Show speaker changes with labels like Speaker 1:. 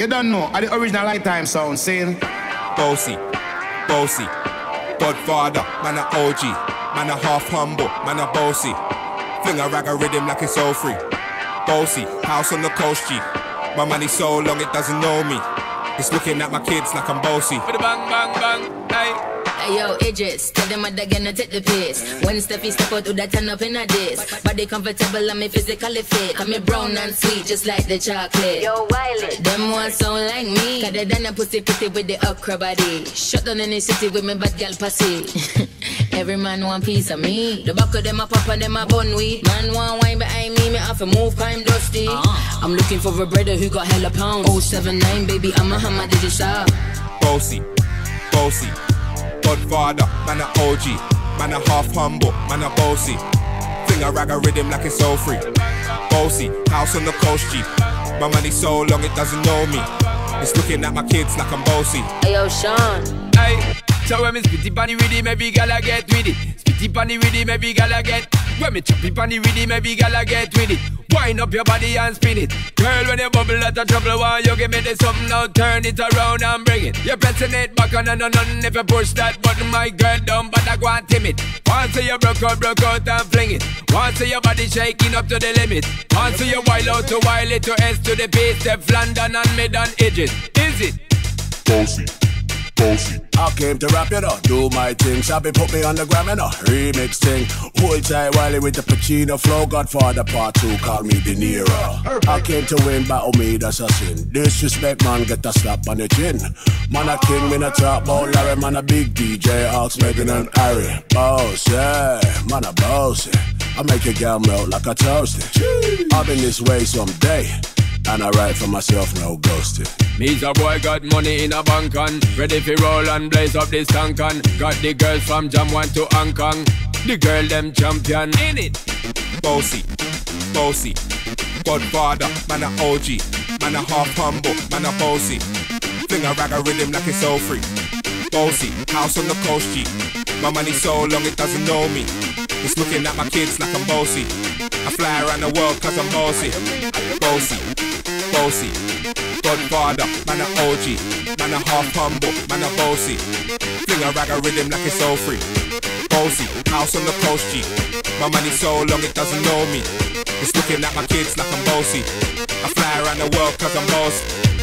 Speaker 1: You don't know, are the original High Time sound saying
Speaker 2: Bossy, bossy, Godfather, man a OG, man a half humble, man a bossy. Fling a rag a rhythm like it's all free. Bossy, house on the coast G. My money so long it doesn't know me. It's looking at my kids like I'm bossy.
Speaker 3: Bang bang bang, hey.
Speaker 4: Hey yo, Idris, tell them they gonna take the piss. When Steffi step out, do that turn up in a diss. Body comfortable, and me physically fit. I'm brown and sweet, just like the chocolate. Yo, Wiley, them ones sound like me. Cause they done a pussy pretty with the okra body. Shut down in the city with me bad girl pussy. Every man want piece of me. The back of them a pop and them a bun weed. Man want wine behind me, me have to move crime dusty. Ah. I'm looking for a brother who got hella pounds. 079, baby, I'm a hammer, did you stop?
Speaker 2: Bossy, bossy, Godfather, man a OG, man a half humble, man a bossy. Fling a rag a rhythm like it's so free. Bossy, house on the coast G. My money so long it doesn't know me. It's looking at my kids like I'm bossy.
Speaker 4: Hey yo, Sean.
Speaker 3: Hey, so when me spitty panny rhythm, every gala get with it. Spitty panny rhythm, every gala get. When me chop it choppy panny rhythm, every gala get with it. Wind up your body and spin it. Girl, when you bubble out of trouble, why you give me this something now? Turn it around and bring it. You're pressing it back on and on and if you push that button, my girl but I go and timid. Once you broke out, broke out and fling it. Once your body shaking up to the limit. Once you wild out to wild it to S to the base, step London and mid and edges. Is it?
Speaker 5: Bossy, bossy.
Speaker 6: I came to rap it up, do my thing. Shabby put me on the gram and a remix thing. Hold tight Wiley with the Pacino flow. Godfather part two, call me De Niro. I came to win, battle me, that's a sin. Disrespect, man, get a slap on the chin. Man, a king, me a top about Larry, man, a big DJ, Ox, Meghan and Harry. Boss, yeah, man, a boss. I make your girl melt like a toasted. I've been this way someday. And I write for myself, no ghosting.
Speaker 3: Me's a boy got money in a bank and ready for roll and blaze up this tank and got the girls from Jam 1 to Hong Kong. The girl them champion in it.
Speaker 2: Bossy, bossy, Godfather, man a OG, man a half humble, man a bossy. Fling a rag a rhythm like it's all free. Bossy, house on the coast G. My money so long it doesn't know me. It's looking at my kids like I'm bossy. I fly around the world cause I'm bossy. Bossy, bossy, Godfather, man a OG, man a half humble, man a bossy. Fling a rag a rhythm like it's all free. Bossy, house on the coast G. My money so long it doesn't know me. It's looking at my kids like I'm bossy. I fly around the world cause I'm bossy.